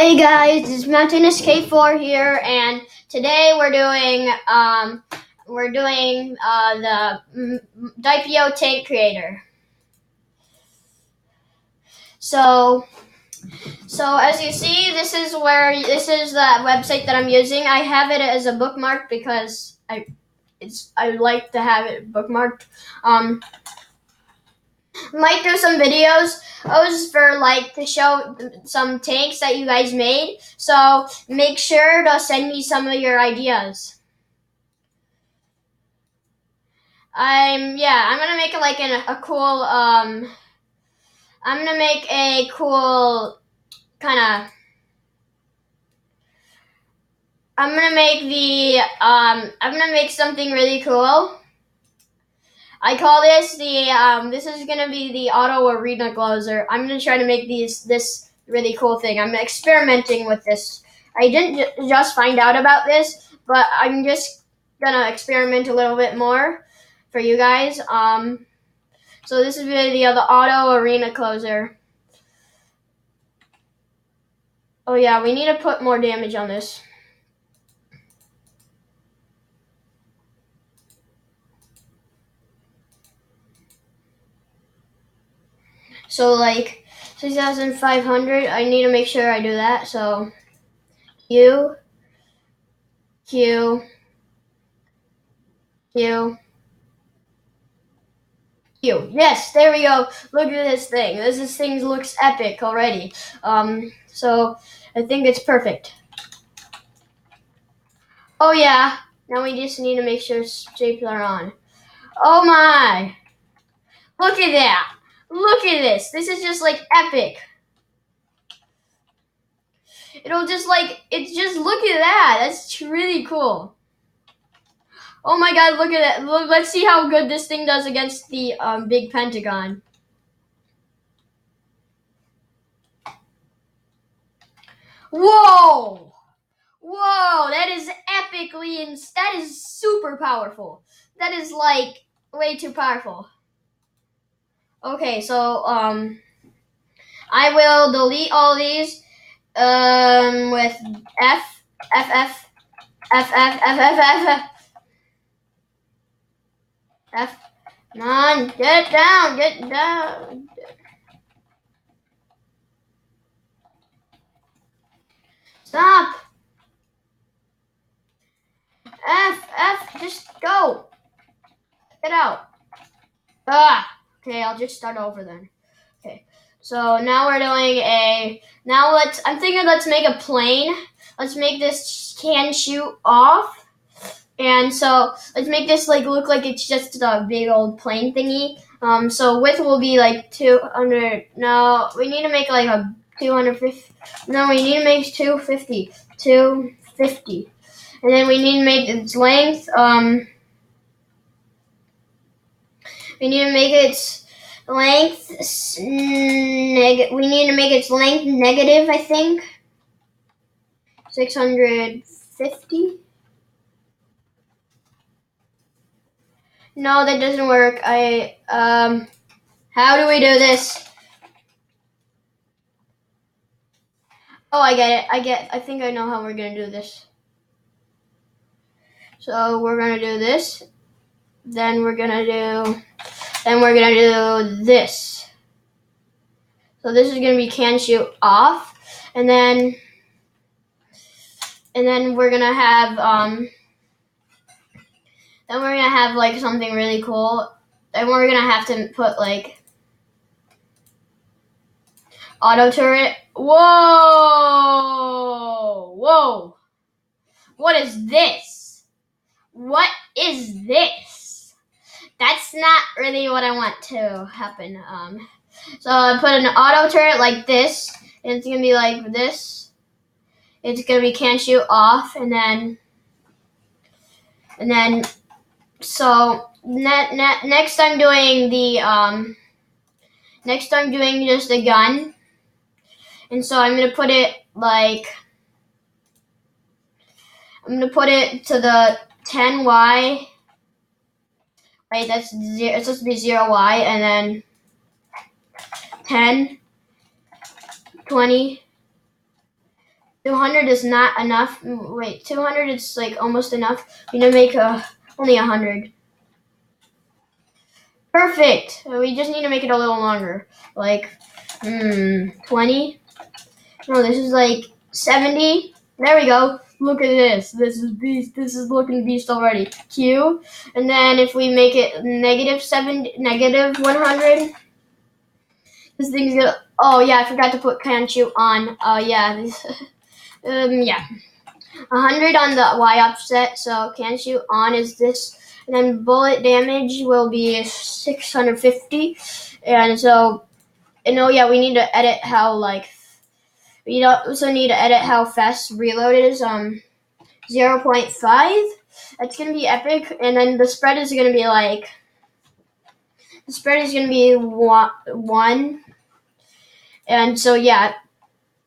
Hey guys, it's Mountainous K4 here, and today we're doing um, we're doing uh, the Diep.io Tank Creator. So, so as you see, this is where this is the website that I'm using. I have it as a bookmark because I it's I like to have it bookmarked. Um, might do some videos for like to show some tanks that you guys made. So make sure to send me some of your ideas. I'm yeah, I'm gonna make it like an, a cool um I'm gonna make a cool kind of I'm gonna make the um I'm gonna make something really cool. I call this the um, this is gonna be the auto arena closer. I'm gonna try to make these this really cool thing. I'm experimenting with this. I didn't j- just find out about this, but I'm just gonna experiment a little bit more for you guys. Um, so this is really the other auto arena closer. Oh yeah, we need to put more damage on this. So like 6,500, I need to make sure I do that. So Q, Q, Q, Q. Yes, there we go. Look at this thing. This, this thing looks epic already. Um, so I think it's perfect. Oh yeah, now we just need to make sure shapes are on. Oh my! Look at that! Look at this. This is just like epic. It'll just like, it's just, look at that. That's really cool. Oh my god, look at that. Let's see how good this thing does against the um, big pentagon. Whoa! Whoa, that is epically, and that is super powerful. That is like way too powerful. Okay, so um, I will delete all these um with F F F F F F F F F. Come on, get down, get down. Stop. F F, just go. Get out. Ah. Okay, I'll just start over then. Okay, so now we're doing a, now let's, I'm thinking let's make a plane. Let's make this can shoot off. And so let's make this like look like it's just a big old plane thingy. Um, so width will be like 200, no, we need to make like a 250, no, we need to make 250, 250. And then we need to make its length, um, we need to make its length neg- we need to make its length negative, I think. 650. No, that doesn't work. I um how do we do this? Oh, I get it. I get I think I know how we're going to do this. So, we're going to do this. Then we're going to do then we're gonna do this. So this is gonna be can shoot off, and then and then we're gonna have um then we're gonna have like something really cool. Then we're gonna have to put like auto turret. Whoa! Whoa! What is this? What is this? Not really what I want to happen. Um, so I put an auto turret like this, and it's gonna be like this. It's gonna be can shoot off, and then, and then, so net, next I'm doing the um, next I'm doing just a gun, and so I'm gonna put it like. I'm gonna put it to the 10Y right? That's zero, it's supposed to be 0y, and then 10, 20, 200 is not enough. Wait, 200 is like almost enough. We need to make a, only 100. Perfect. We just need to make it a little longer. Like, hmm, 20? No, this is like 70. There we go. Look at this. This is beast. This is looking beast already. Q. And then if we make it negative 7, negative 100, this thing's gonna. Oh, yeah, I forgot to put Kanchu on. Uh, yeah. Um, yeah. 100 on the Y offset, so Kanchu on is this. And then bullet damage will be 650. And so, and oh, yeah, we need to edit how, like, we also need to edit how fast reload is. Um, 0.5. That's gonna be epic, and then the spread is gonna be like the spread is gonna be one, one. and so yeah,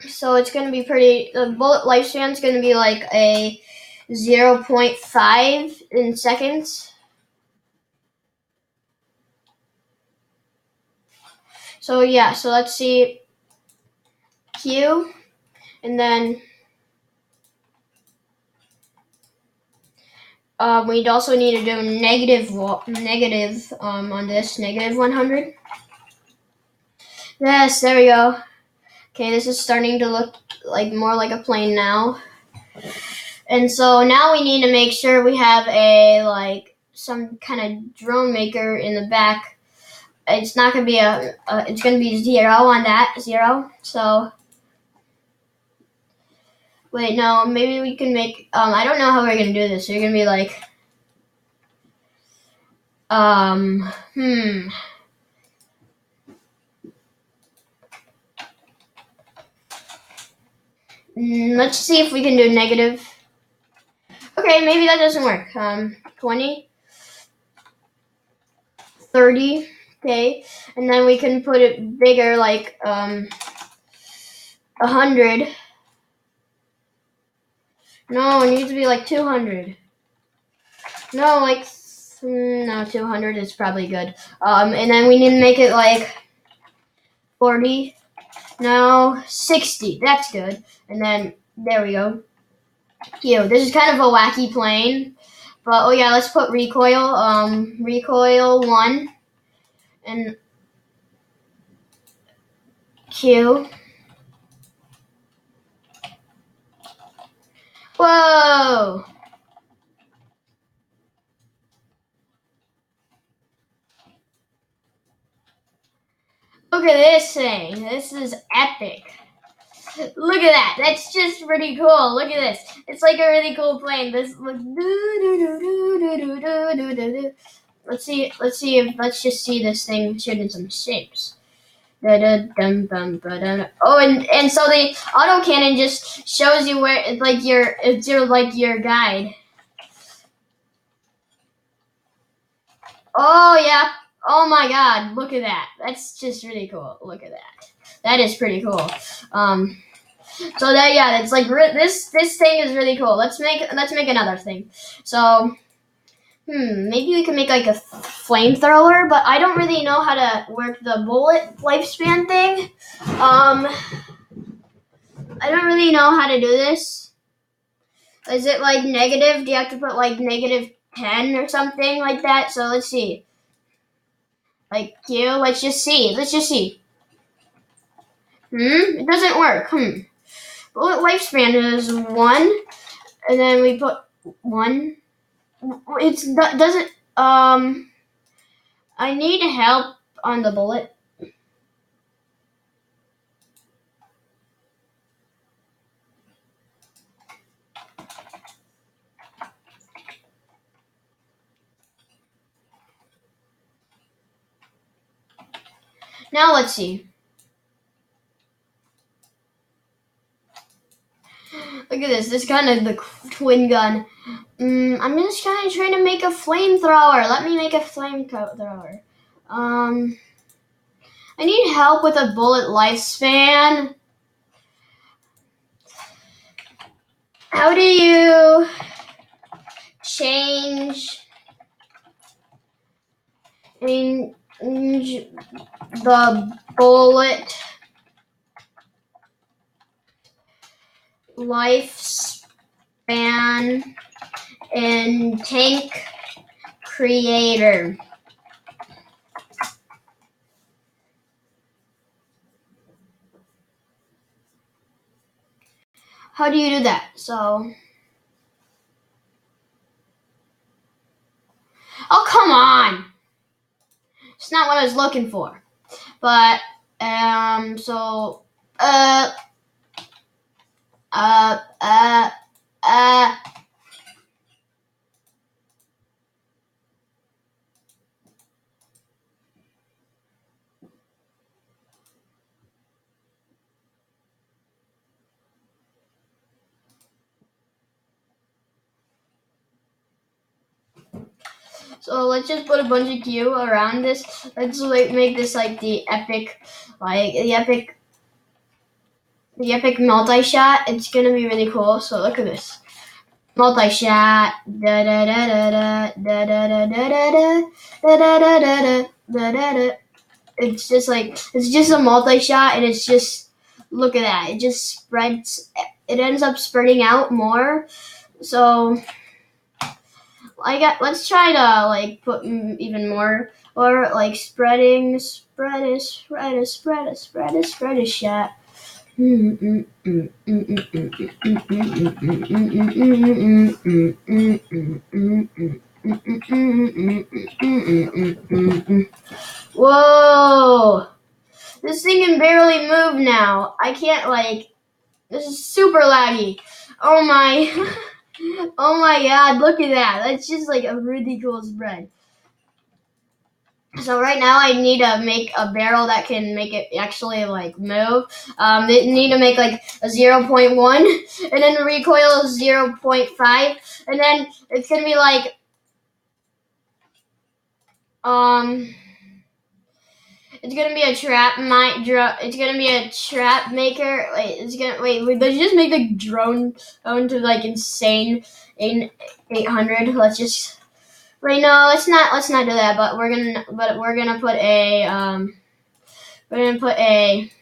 so it's gonna be pretty. The bullet lifespan is gonna be like a 0.5 in seconds. So yeah, so let's see Q, and then um, we'd also need to do negative negative um, on this negative 100. Yes, there we go. Okay, this is starting to look like more like a plane now. And so now we need to make sure we have a like some kind of drone maker in the back. It's not gonna be a, it's gonna be zero on that zero. So wait, no, maybe we can make. Um, I don't know how we're gonna do this. You're gonna be like, um, hmm. Mm, Let's see if we can do negative. Okay, maybe that doesn't work. Um, 20, 30, okay, and then we can put it bigger, like um, 100. No, it needs to be like 200. No, like, mm, no, 200 is probably good. Um, and then we need to make it like 40. No, 60. That's good. And then, there we go. Cute. This is kind of a wacky plane. But, oh yeah, let's put recoil. Um, recoil 1. And Q. Whoa! Look at this thing. This is epic. Look at that. That's just pretty cool. Look at this. It's like a really cool plane. This look. Let's see. Let's see if. Let's just see this thing shooting some shapes. Oh, and and so the auto cannon just shows you where it's like your it's your like your guide. Oh yeah. Oh my god, look at that. That's just really cool. Look at that. That is pretty cool. Um so that yeah, it's like this this thing is really cool. Let's make let's make another thing. So hmm, maybe we can make like a flamethrower, but I don't really know how to work the bullet lifespan thing. Um I don't really know how to do this. Is it like negative? Do you have to put like negative 10 or something like that? So let's see. Like Q, let's just see. Let's just see. Hmm, it doesn't work. Hmm. Bullet lifespan is one, and then we put one. It's doesn't. Um, I need help on the bullet. Now let's see. Look at this. This kind of the twin gun. Mm, I'm just of trying to make a flamethrower. Let me make a flamethrower. Um, I need help with a bullet lifespan. How do you change change the bullet lifespan in tank creator. How do you do that? So, oh come on! It's not what I was looking for. But um, so uh, uh, uh, uh. So let's just put a bunch of Q around this. Let's like make this like the epic, like the epic, the epic multi-shot. It's gonna be really cool. So look at this. Multi-shot. Da da da da da da da da da da da da da da da da da. It's just like it's just a multi-shot, and it's just look at that. It just spreads. It ends up spreading out more. So I got. Let's try to like put even more or like spreading, spread it, spread it, spread it, spread it, spread it, shot. Whoa! This thing can barely move now. I can't like. This is super laggy. Oh my. oh my god, look at that. That's just like a really cool spread. So right now I need to make a barrel that can make it actually like move. Um, they need to make like a 0.1 and then the recoil is 0.5 and then it's gonna be like um it's gonna be a trap my dro- it's gonna be a trap maker. Wait, it's gonna wait. wait let's just make the drone phone to like insane in eight hundred. Let's just wait. No, let's not. Let's not do that. But we're gonna. But we're gonna put a. Um, we're gonna put a.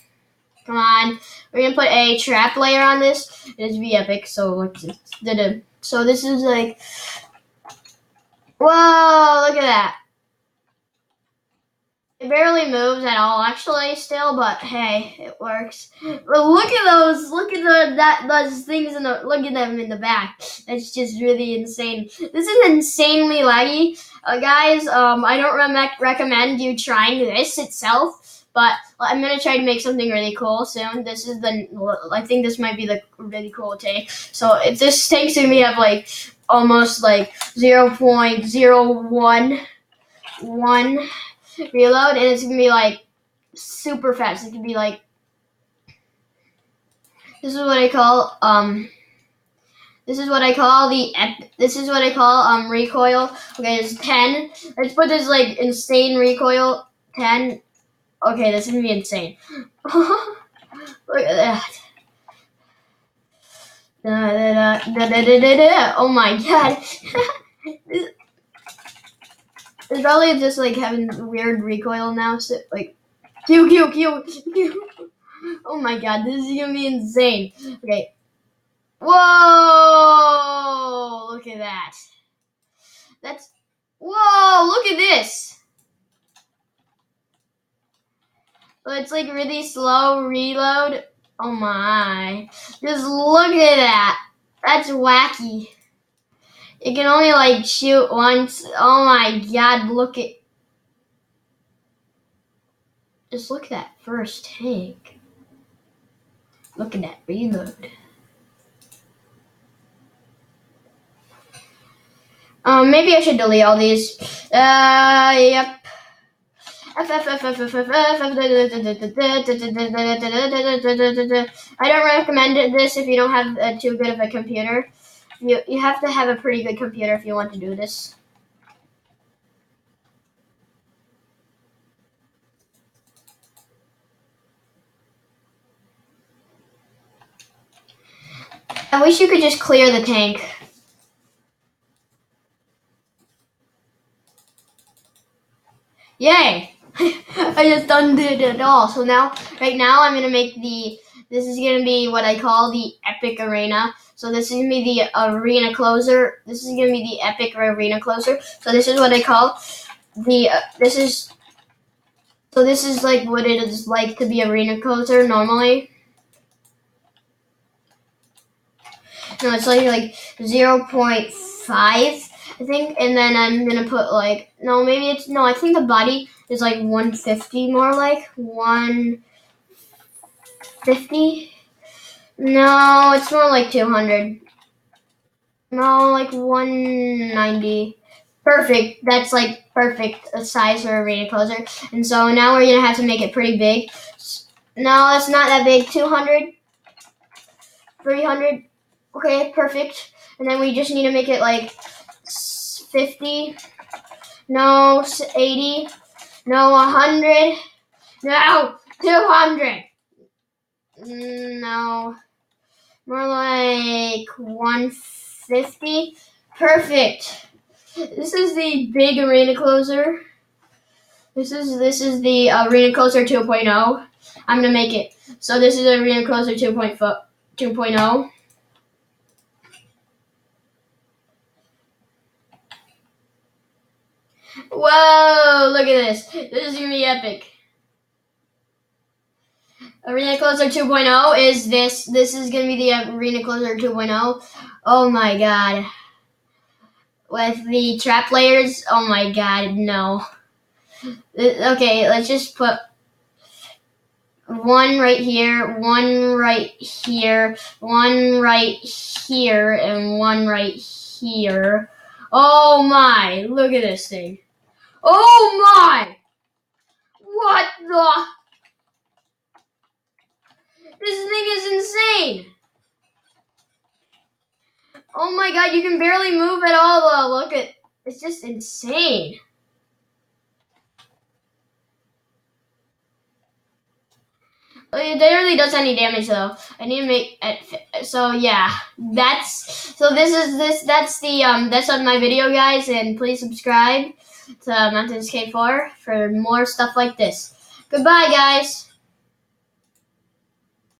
Come on. We're gonna put a trap layer on this. It's be epic. So let's what's So this is like. Whoa! Look at that. It barely moves at all, actually, still, but hey, it works. But look at those, look at the that those things in the look at them in the back. It's just really insane. This is insanely laggy, uh, guys. Um, I don't re- recommend you trying this itself, but I'm gonna try to make something really cool soon. This is the, I think this might be the really cool tank. So it, this tank's gonna have like almost like zero point zero one one reload, and it's gonna be like super fast. It can be like this is what I call um. This is what I call the this is what I call um recoil. Okay, it's ten. Let's put this like insane recoil ten. Okay, this is gonna be insane. Look at that. Da, da, da, oh my god. It's probably just like having weird recoil now. So like. Oh my god, this is gonna be insane. Okay. Whoa! Look at that. That's. Whoa! Look at this. So it's like really slow reload. Oh my. Just look at that. That's wacky. It can only like shoot once. Oh my god, look at just look at that first tank. Look at that reload. Um, maybe I should delete all these. Uh, yep. I don't recommend this if you don't have uh, too good of a computer. You you have to have a pretty good computer if you want to do this. I wish you could just clear the tank. Yay! I just undid it at all. So now, right now, I'm gonna make the This is gonna be what I call the epic arena. So this is gonna be the arena closer. This is gonna be the epic arena closer. So this is what I call the. Uh, this is. So this is like what it is like to be arena closer normally. No, it's like like zero point five, I think, and then I'm gonna put like no, maybe it's no. I think the body is like one fifty, more like one fifty. No, it's more like two hundred. No, like one ninety. Perfect. That's like perfect size for a arena closer. And so now we're gonna have to make it pretty big. No, it's not that big. 200, 300. Okay, perfect. And then we just need to make it like 50. No, 80. No, 100. No, 200. No, more like 150. Perfect. This is the big arena closer. This is this is the arena closer 2.0. I'm gonna make it. So this is arena closer 2.0. Whoa, look at this. This is to be epic. Arena Closer 2.0 is this. This is going to be the um, Arena Closer 2.0. Oh my god. With the trap layers, oh my god, no. Okay, let's just put one right here, one right here, one right here, and one right here. Oh my, look at this thing. Oh my! What the? This thing is insane! Oh my god, you can barely move at all though. Look at, it's just insane. It barely does any damage though. I need to make. So yeah, that's so. This is this. That's the um. That's on my video, guys, and please subscribe to Mountainous K4 for more stuff like this. Goodbye, guys.